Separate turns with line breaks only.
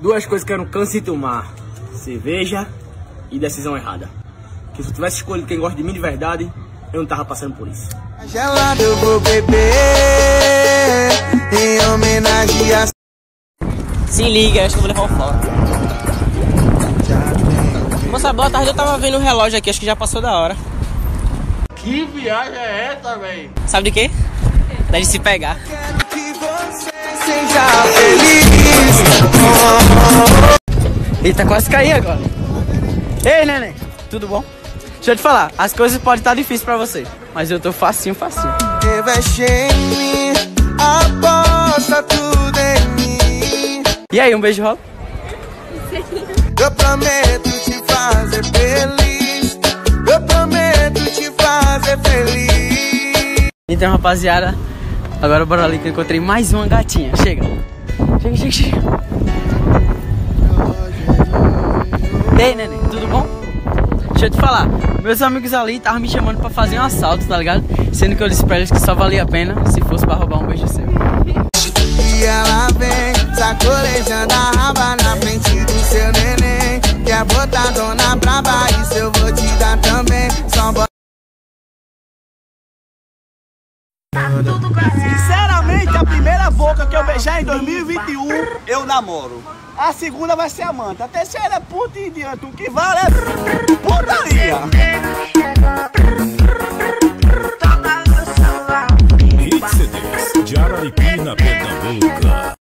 duas coisas que eu não canso de tomar: cerveja e decisão errada. Que se eu tivesse escolhido quem gosta de mim de verdade, eu não tava passando por isso.
Gelado eu vou beber em homenagem a
Se liga, acho que eu vou levar o foco. Moça, boa tarde, eu tava vendo o relógio aqui, acho que já passou da hora.
Que viagem é essa, velho?
Sabe de quê? Deve se pegar.
Quero que você seja feliz.
Eita, quase caí agora. Ei, neném, tudo bom? Deixa eu te falar, as coisas podem estar difíceis pra você, mas eu tô facinho, facinho. E aí, um beijo rola?
Eu prometo te fazer feliz. Eu prometo te fazer feliz.
Então, rapaziada, agora bora ali que eu encontrei mais uma gatinha. Chega. Chega, chega, chega. Ei, neném, tudo bom? Deixa eu te falar, meus amigos ali estavam me chamando pra fazer um assalto, tá ligado? Sendo que eu disse pra eles que só valia a pena se fosse pra roubar um beijo seu.
E ela vem sacolejando a raba na frente do seu neném. Quer botar dona braba, isso eu vou te dar também. Só bota.
Sinceramente, a primeira boca que eu beijar em 2021, eu namoro. A segunda vai ser a manta. A terceira é puta e diante. O que vale é putaria.
Pernambuco.